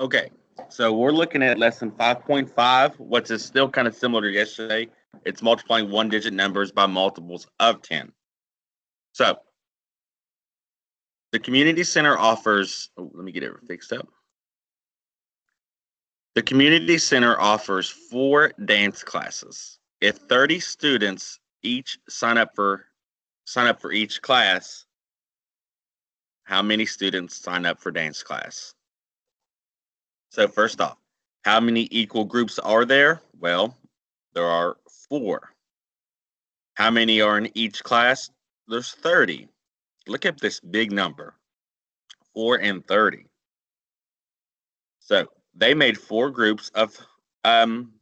Okay, so we're looking at lesson 5.5, which is still kind of similar to yesterday. It's multiplying one digit numbers by multiples of 10. So the community center offers, oh, let me get it fixed up. The community center offers four dance classes. If 30 students each sign up for sign up for each class, how many students sign up for dance class? So first off, how many equal groups are there? Well, there are four. How many are in each class? There's 30. Look at this big number, 4 and 30. So they made four groups of um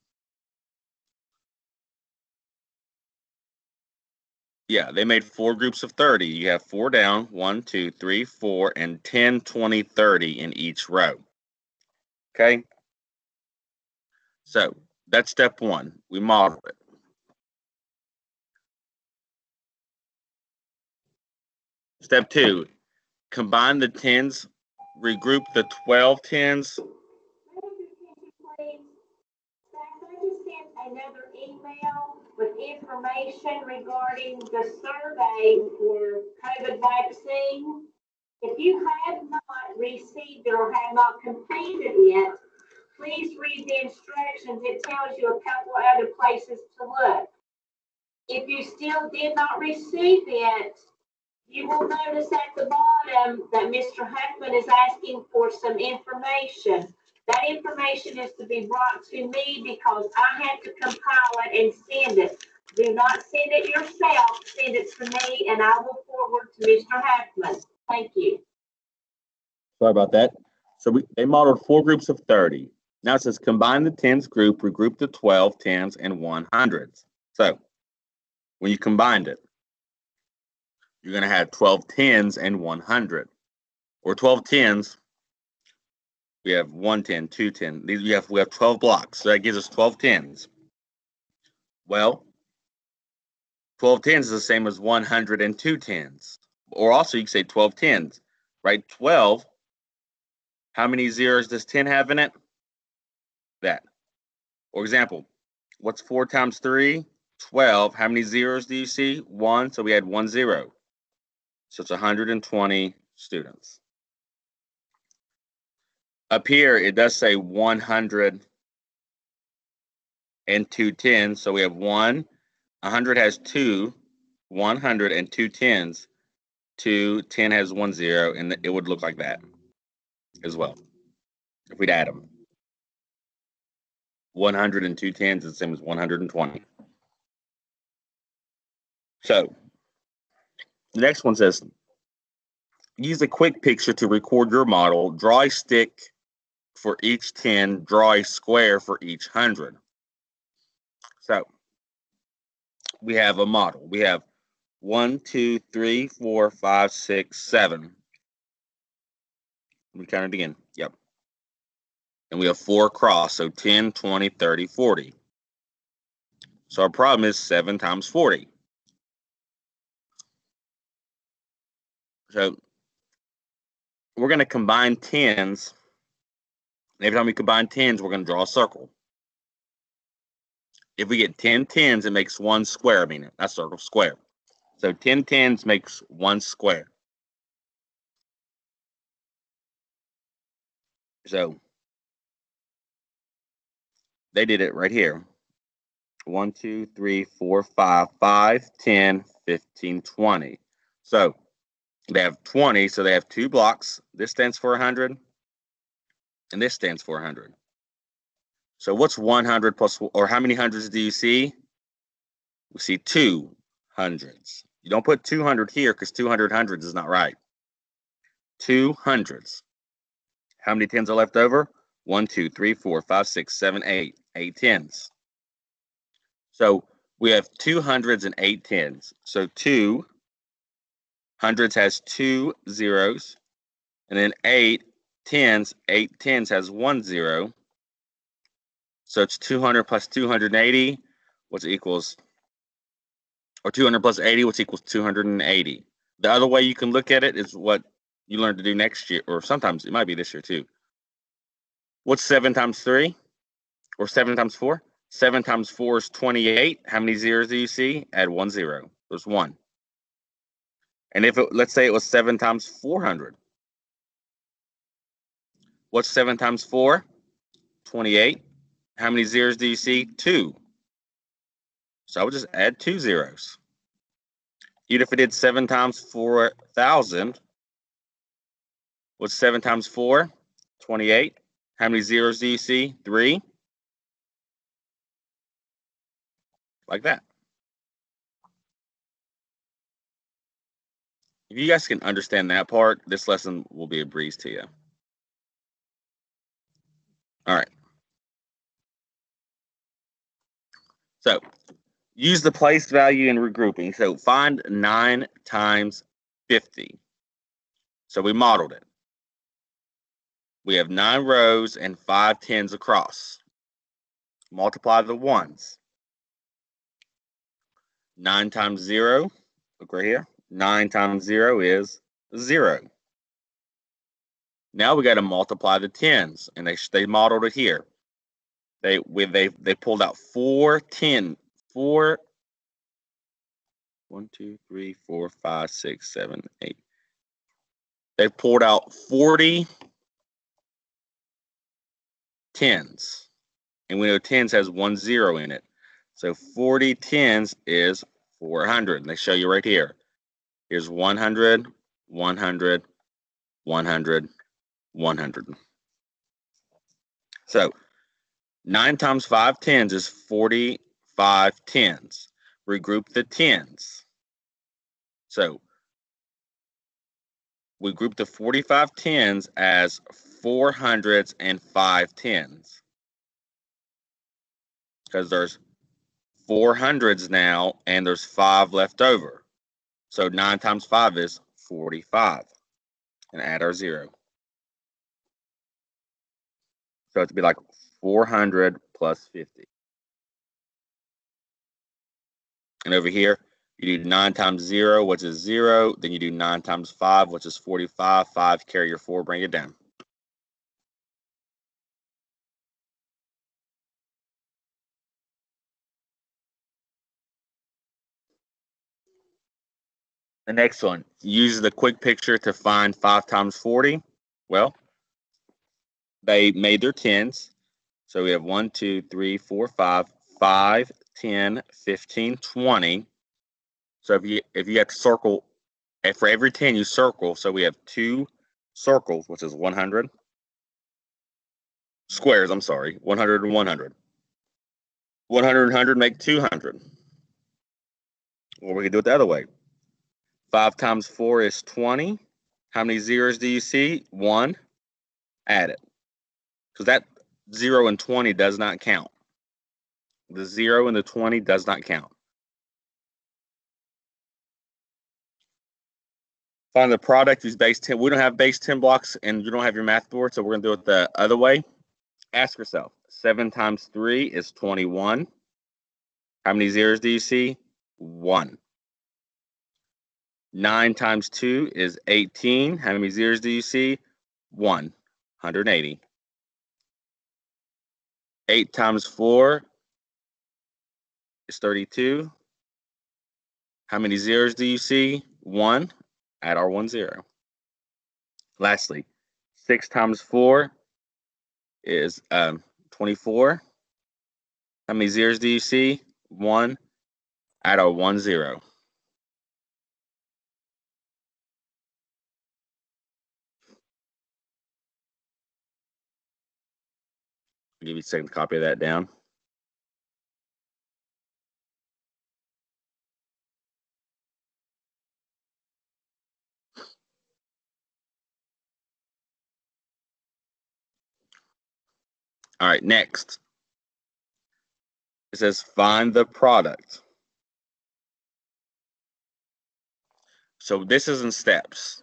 yeah they made four groups of 30 you have four down one two three four and 10 20 30 in each row okay? So that's step one. We model it. Step two combine the tens regroup the 12 tens. Another email with information regarding the survey for COVID vaccine. If you have not received it or have not completed it, please read the instructions. It tells you a couple other places to look. If you still did not receive it, you will notice at the bottom that Mr. Huckman is asking for some information. That information is to be brought to me because I have to compile it and send it. Do not send it yourself, send it to me and I will forward to Mr. Hackman. Thank you. Sorry about that. So we, they modeled four groups of 30. Now it says combine the tens group, regroup the 12 tens and 100s. So when you combined it, you're going to have 12 tens and 100 or 12 tens we have 110, 210. These we have we have 12 blocks. So that gives us 12 tens. Well, 12 tens is the same as 102 tens. Or also you can say 12 tens, right? 12. How many zeros does 10 have in it? That. For example, what's 4 times 3? 12. How many zeros do you see? 1. So we had 1 zero. So it's 120 students. Up here, it does say 100 and 210. So we have one, 100 has two, 100 and two tens. Two, 10 has one zero, and it would look like that as well if we'd add them. 100 and two tens is the same as 120. So the next one says, use a quick picture to record your model. Draw a stick for each 10, draw a square for each 100. So we have a model. We have one, two, three, four, five, six, seven. We count it again. Yep. And we have four across, so 10, 20, 30, 40. So our problem is 7 times 40. So we're going to combine tens every time we combine tens, we're going to draw a circle. If we get 10 tens, it makes one square, I mean, that circle square. So 10 tens makes one square. So they did it right here. 1, 2, 3, 4, 5, 5, 10, 15, 20. So they have 20, so they have two blocks. This stands for 100 and this stands for 100. So what's 100 plus, or how many hundreds do you see? We see two hundreds. You don't put 200 here because 200 hundreds is not right. Two hundreds. How many tens are left over? One, two, three, four, five, six, seven, eight. Eight tens. So we have two hundreds and eight tens. So two hundreds has two zeros, and then eight tens, eight tens has one zero. So it's 200 plus 280, which equals, or 200 plus 80, which equals 280. The other way you can look at it is what you learn to do next year, or sometimes it might be this year too. What's 7 times 3? Or 7 times 4? 7 times 4 is 28. How many zeros do you see? Add one zero. There's one. And if it, let's say it was 7 times 400. What's 7 times 4? 28. How many zeros do you see? 2. So I would just add two zeros. Even if it did 7 times 4,000, what's 7 times 4? 28. How many zeros do you see? 3. Like that. If you guys can understand that part, this lesson will be a breeze to you. All right. So use the place value in regrouping. So find 9 times 50. So we modeled it. We have nine rows and five tens across. Multiply the ones. 9 times 0, look right here, 9 times 0 is 0. Now we got to multiply the tens, and they they modeled it here. They we, they they pulled out four ten four one two three four five six seven eight. They pulled out forty tens, and we know tens has one zero in it. So 40 tens is 400. And they show you right here. Here's 100, 100, 100, 100. So 9 times 5 tens is 45 tens. Regroup the tens. So we group the 45 tens as 400s and 5 tens. Because there's 400s now and there's 5 left over. So 9 times 5 is 45. And add our 0. So it'd be like 400 plus 50. And over here, you do 9 times 0, which is 0. Then you do 9 times 5, which is 45. 5, carry your 4, bring it down. The next one, use the quick picture to find 5 times 40. Well, they made their tens. So we have 1, 2, 3, 4, 5, 5, 10, 15, 20. So if you if you have to circle, and for every 10 you circle, so we have two circles, which is 100 squares, I'm sorry, 100 and 100. 100 and 100 make 200. Or we can do it the other way. 5 times 4 is 20. How many zeros do you see? 1. Add it because that 0 and 20 does not count. The 0 and the 20 does not count. Find the product whose base 10. We don't have base 10 blocks and you don't have your math board, so we're going to do it the other way. Ask yourself 7 times 3 is 21. How many zeros do you see? 1. 9 times 2 is 18. How many zeros do you see? 1. 180. 8 times 4 is 32. How many zeros do you see? 1. Add our one zero. Lastly, 6 times 4 is um, 24. How many zeros do you see? 1. Add our one zero. I'll give you a second to copy that down. All right, next. It says find the product. So this is in steps.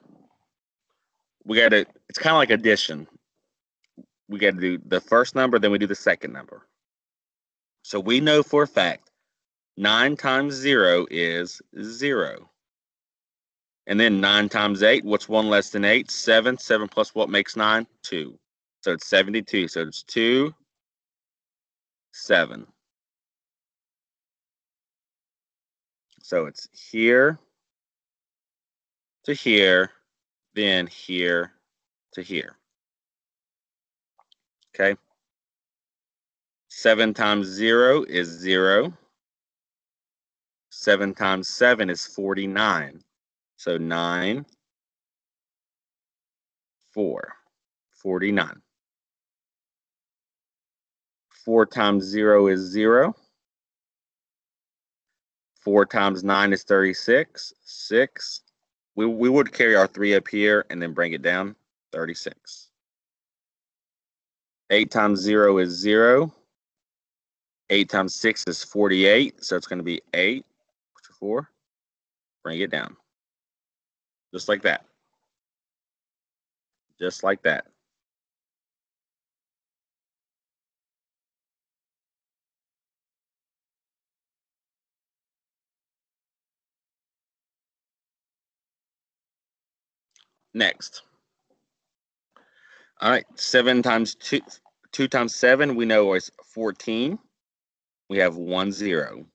We got to, it's kind of like addition we got to do the first number, then we do the second number. So we know for a fact 9 times 0 is 0. And then 9 times 8, what's 1 less than 8? 7. 7 plus what makes 9? 2. So it's 72. So it's 2, 7. So it's here to here, then here to here. Okay. 7 times 0 is 0. 7 times 7 is 49. So 9, 4, 49. 4 times 0 is 0. 4 times 9 is 36. 6. We, we would carry our 3 up here and then bring it down. 36. 8 times 0 is 0. 8 times 6 is 48. So it's going to be 8, 4. Bring it down. Just like that. Just like that. Next. All right, seven times two, two times seven, we know is 14. We have one zero.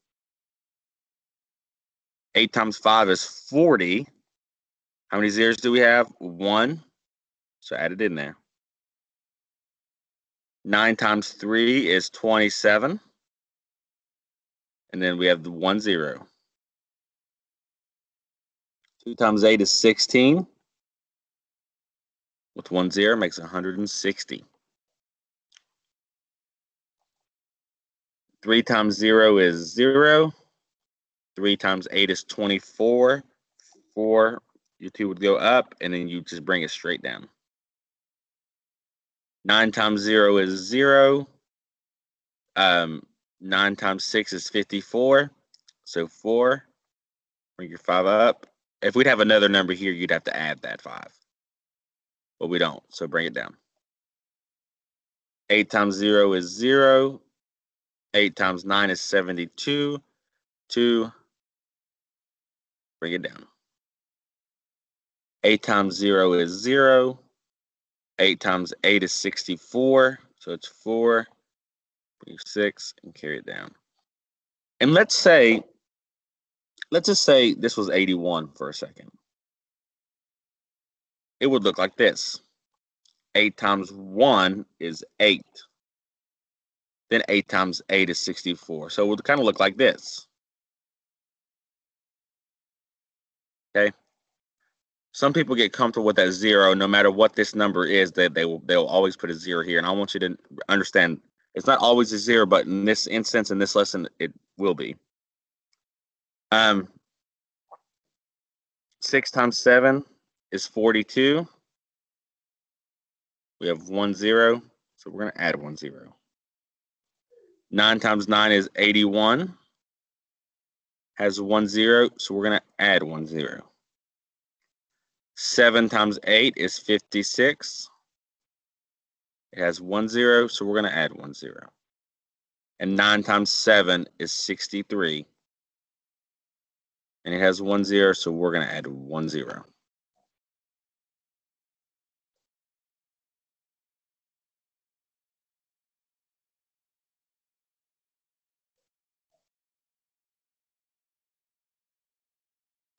Eight times five is 40. How many zeros do we have? One. So add it in there. Nine times three is 27. And then we have the one zero. Two times eight is 16 with one zero makes 160. Three times zero is zero. Three times eight is 24. Four, your two would go up, and then you just bring it straight down. Nine times zero is zero. Um, nine times six is 54. So four, bring your five up. If we'd have another number here, you'd have to add that five but we don't. So bring it down. 8 times 0 is 0. 8 times 9 is 72. 2. Bring it down. 8 times 0 is 0. 8 times 8 is 64. So it's 4. Bring 6 and carry it down. And let's say, let's just say this was 81 for a second it would look like this. 8 times 1 is 8. Then 8 times 8 is 64. So it would kind of look like this. Okay. Some people get comfortable with that zero, no matter what this number is, that they will they'll always put a zero here. And I want you to understand it's not always a zero, but in this instance, in this lesson, it will be. Um, six times seven is 42. We have one zero, so we're going to add one zero. 9 times 9 is 81. Has one zero, so we're going to add one zero. 7 times 8 is 56. It has one zero, so we're going to add one zero. And 9 times 7 is 63. And it has one zero, so we're going to add one zero.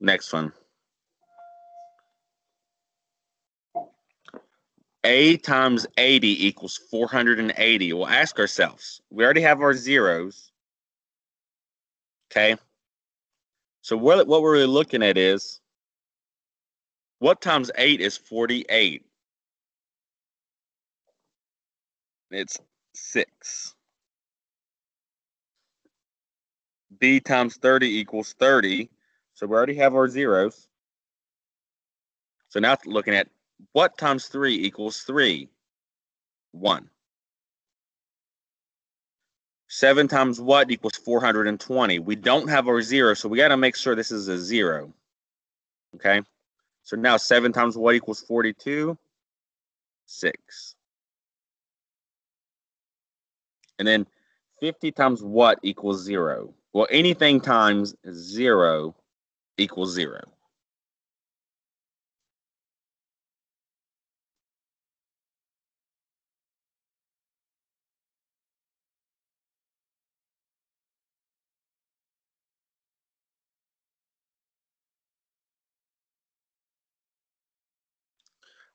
Next one. A times 80 equals 480. We'll ask ourselves, we already have our zeros. Okay. So what, what we're really looking at is, what times 8 is 48? It's 6. B times 30 equals 30. So we already have our zeros. So now looking at what times 3 equals 3? 1. 7 times what equals 420? We don't have our zero, so we got to make sure this is a zero. Okay? So now 7 times what equals 42? 6. And then 50 times what equals 0? Well, anything times 0 equals zero.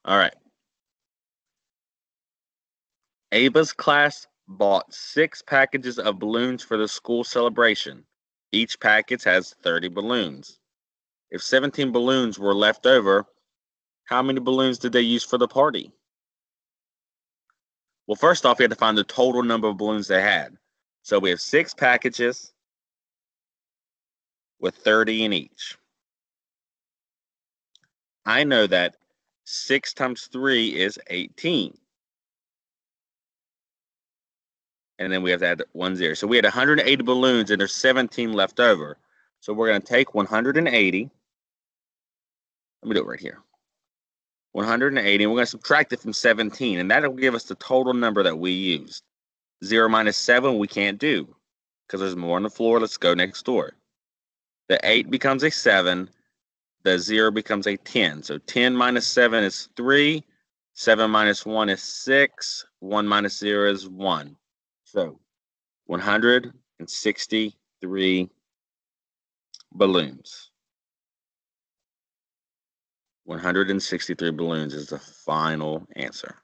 All right. Ava's class bought six packages of balloons for the school celebration. Each package has 30 balloons. If 17 balloons were left over, how many balloons did they use for the party? Well, first off, we had to find the total number of balloons they had. So we have six packages with 30 in each. I know that 6 times 3 is 18. And then we have to add one zero. So we had 180 balloons and there's 17 left over. So we're going to take 180. Let me do it right here. 180, and we're going to subtract it from 17, and that'll give us the total number that we used. 0 minus 7 we can't do because there's more on the floor. Let's go next door. The 8 becomes a 7. The 0 becomes a 10. So 10 minus 7 is 3. 7 minus 1 is 6. 1 minus 0 is 1. So 163 balloons. 163 balloons is the final answer.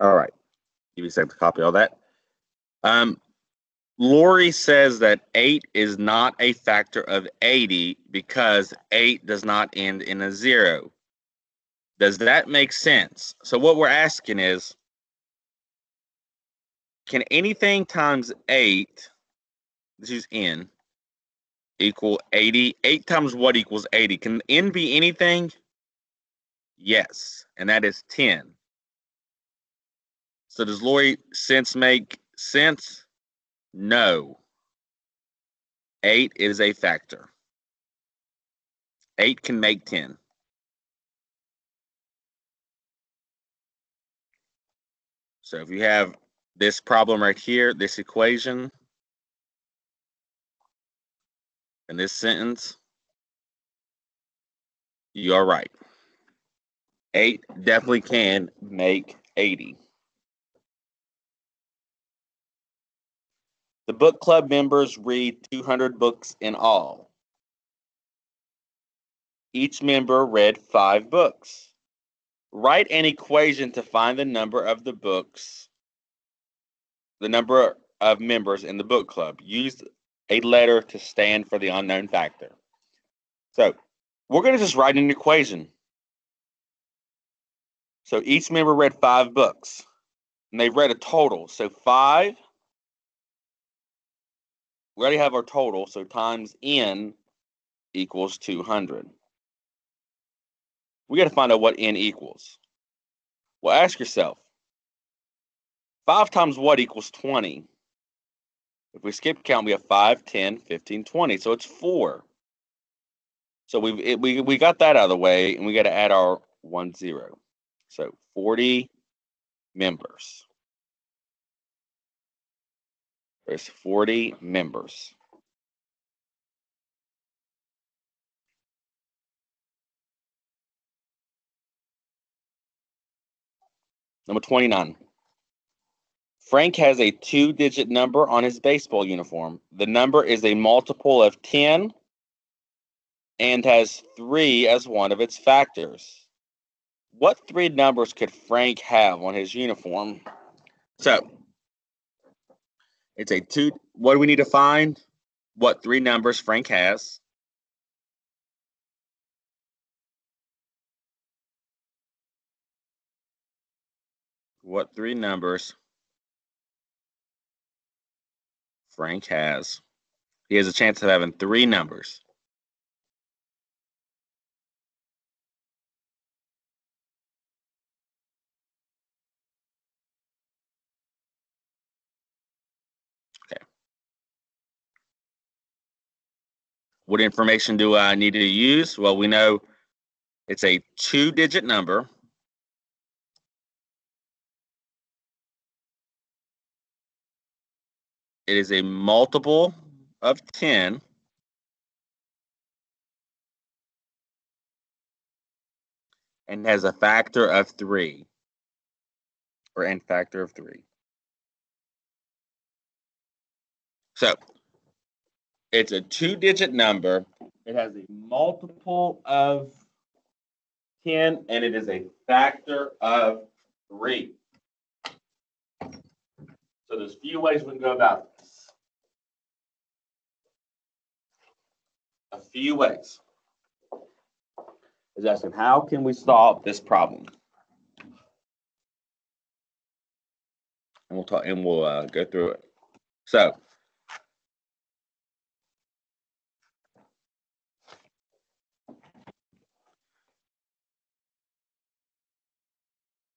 All right. Give you a second to copy all that. Um, Lori says that 8 is not a factor of 80 because 8 does not end in a 0. Does that make sense? So what we're asking is, can anything times 8, this is n, equal 80? 8 times what equals 80? Can n be anything? Yes, and that is 10. So does Lori sense make sense? No. Eight is a factor. Eight can make 10. So if you have this problem right here, this equation, and this sentence, you are right. Eight definitely can make 80. The book club members read 200 books in all. Each member read five books. Write an equation to find the number of the books, the number of members in the book club. Use a letter to stand for the unknown factor. So we're going to just write an equation. So each member read five books, and they've read a total. So five we already have our total, so times n equals 200. We got to find out what n equals. Well, ask yourself, 5 times what equals 20? If we skip count, we have 5, 10, 15, 20. So it's 4. So we we we got that out of the way, and we got to add our one zero. So 40 members. There's 40 members. Number 29. Frank has a two digit number on his baseball uniform. The number is a multiple of 10 and has three as one of its factors. What three numbers could Frank have on his uniform? So it's a two. What do we need to find? What three numbers Frank has? What three numbers Frank has? He has a chance of having three numbers. What information do I need to use? Well, we know It's a two digit number. It is a multiple of 10. And has a factor of 3 or n factor of 3. So it's a two digit number. It has a multiple of 10 and it is a factor of 3. So there's a few ways we can go about this. A few ways. Is asking how can we solve this problem? And we'll talk and we'll uh, go through it. So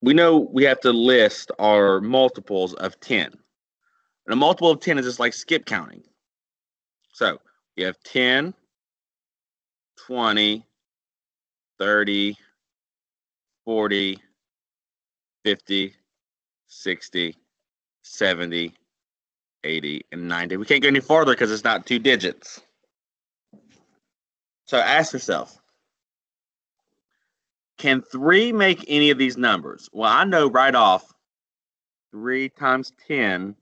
we know we have to list our multiples of 10. And a multiple of 10 is just like skip counting. So you have 10, 20, 30, 40, 50, 60, 70, 80, and 90. We can't go any farther because it's not two digits. So ask yourself, can three make any of these numbers? Well, I know right off three times 10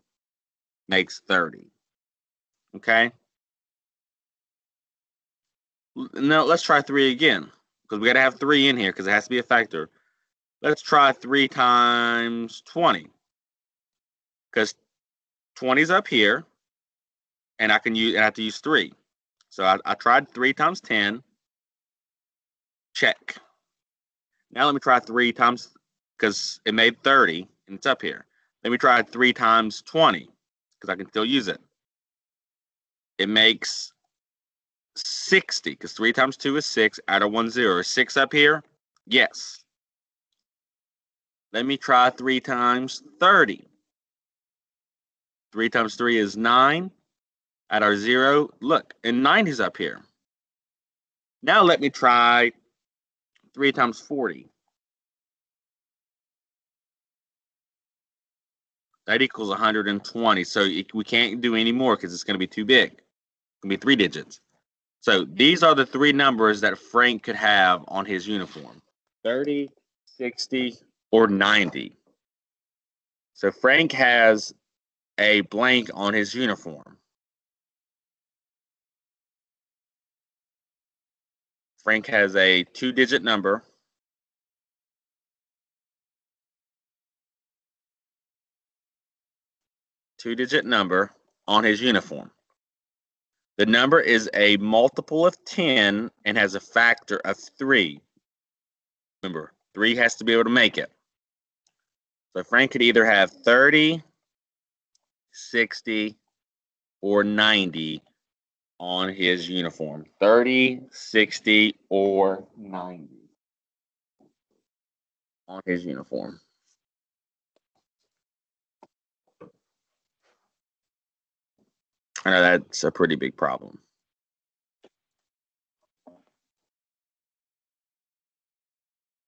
makes 30. Okay. Now let's try three again because we got to have three in here because it has to be a factor. Let's try three times 20 because 20 is up here and I can use, I have to use three. So I, I tried three times 10. Check. Now let me try three times because it made 30 and it's up here. Let me try three times 20 because I can still use it. It makes 60 because three times two is six. Add a one zero. Is six up here? Yes. Let me try three times 30. Three times three is nine. At our zero, look, and nine is up here. Now let me try 3 times 40. That equals 120. So we can't do any more because it's going to be too big. It's going to be three digits. So these are the three numbers that Frank could have on his uniform 30, 60, or 90. So Frank has a blank on his uniform. Frank has a two digit number. Two digit number on his uniform. The number is a multiple of 10 and has a factor of 3. Remember, 3 has to be able to make it. So Frank could either have 30, 60, or 90 on his uniform 30, 60, or 90 on his uniform. I know that's a pretty big problem.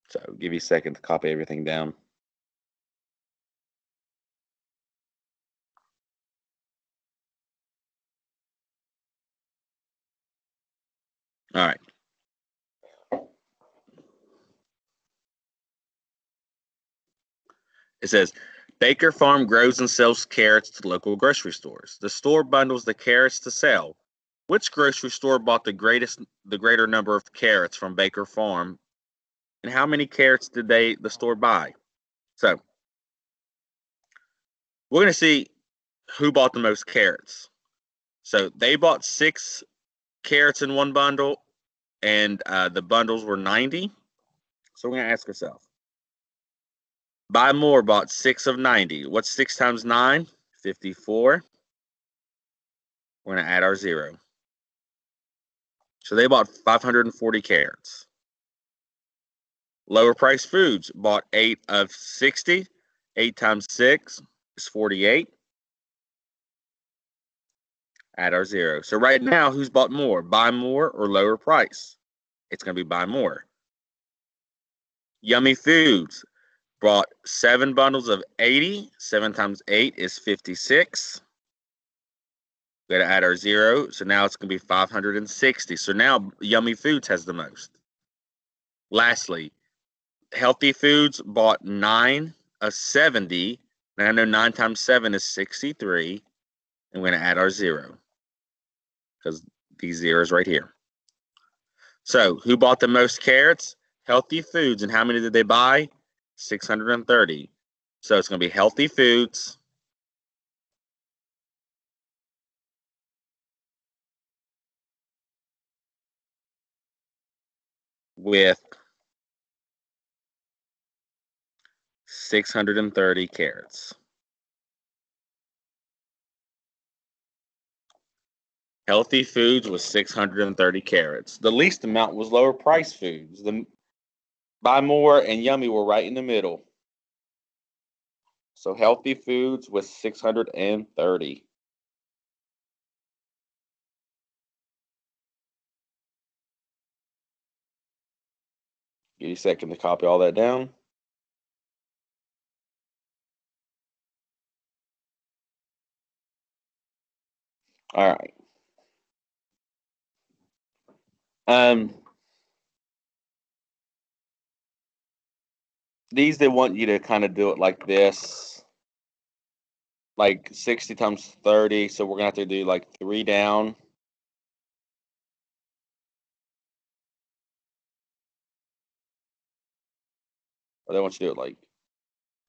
So give you a second to copy everything down. All right. It says Baker Farm grows and sells carrots to local grocery stores. The store bundles the carrots to sell. Which grocery store bought the greatest the greater number of carrots from Baker Farm? And how many carrots did they the store buy? So we're going to see who bought the most carrots. So they bought six carrots in one bundle and uh, the bundles were 90. So we're going to ask ourselves buy more bought six of 90. What's six times nine? 54. We're going to add our zero. So they bought 540 carrots. Lower price foods bought eight of 60. Eight times six is 48. Add our zero. So right now, who's bought more? Buy more or lower price? It's going to be buy more. Yummy Foods brought seven bundles of 80. Seven times eight is 56. We got to add our zero. So now it's going to be 560. So now Yummy Foods has the most. Lastly, Healthy Foods bought nine of 70. And I know nine times seven is 63. And we're going to add our zero because these zeros right here. So who bought the most carrots? Healthy Foods. And how many did they buy? 630. So it's going to be Healthy Foods. With 630 carrots. Healthy foods was 630 carrots. The least amount was lower price foods. The Buy More and Yummy were right in the middle. So healthy foods was 630. Give you a second to copy all that down. All right. Um, these they want you to kind of do it like this, like 60 times 30. So we're gonna have to do like three down. Or they want you to do it like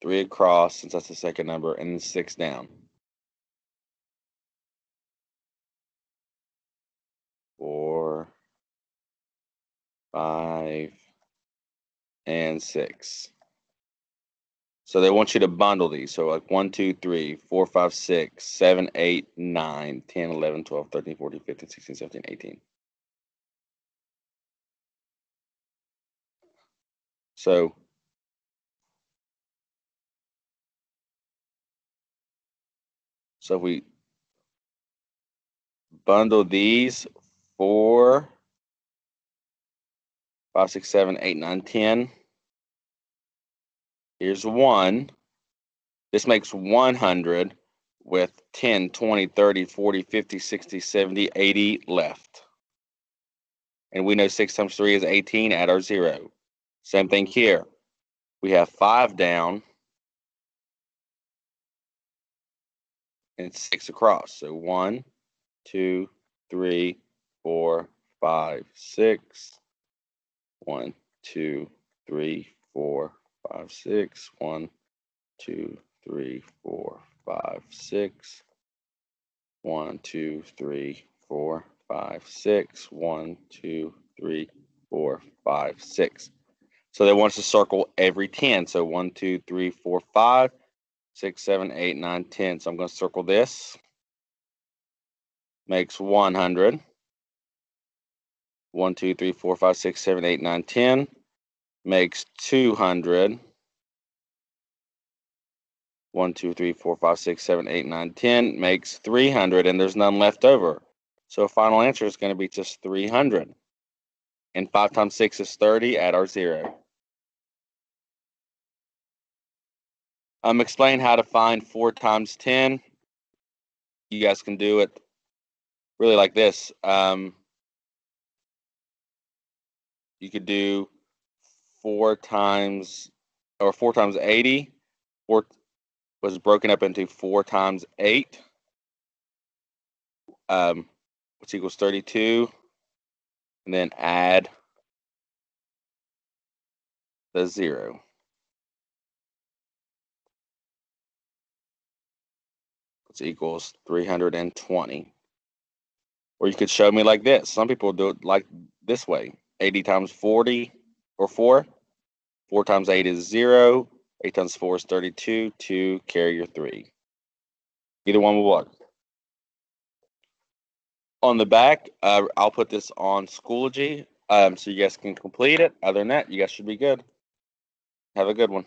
three across since that's the second number and then six down. Four, five, and six. So they want you to bundle these. So like 1, 2, 3, 4, 5, 6, 7, 8, 9, 10, 11, 12, 13, 14, 15, 16, 17, 18. So so if we bundle these four, five, six, seven, eight, nine, ten. Here's one. This makes 100 with 10, 20, 30, 40, 50, 60, 70, 80 left. And we know 6 times 3 is 18, add our 0. Same thing here. We have 5 down and 6 across. So 1, 2, 3, 4, 5, 6. 1, 2, 3, 4, five, six. One, two, three, four, five, six. One, two, three, four, five, six. One, two, three, four, five, six. So they want us to circle every 10. So one, two, three, four, five, six, seven, eight, nine, 10. So I'm going to circle this. Makes 100. 1, 2, 3, 4, 5, 6, 7, 8, 9, 10 makes 200. 1, 2, 3, 4, 5, 6, 7, 8, 9, 10 makes 300, and there's none left over. So final answer is going to be just 300. And 5 times 6 is 30, add our 0. Um, explain how to find 4 times 10. You guys can do it really like this. Um, you could do four times or four times 80 four was broken up into four times eight. Um, which equals 32 and then add the zero. Which equals 320 or you could show me like this. Some people do it like this way 80 times 40 or 4. 4 times 8 is 0. 8 times 4 is 32. 2, carry your 3. Either one will work. On the back, uh, I'll put this on Schoology um, so you guys can complete it. Other than that, you guys should be good. Have a good one.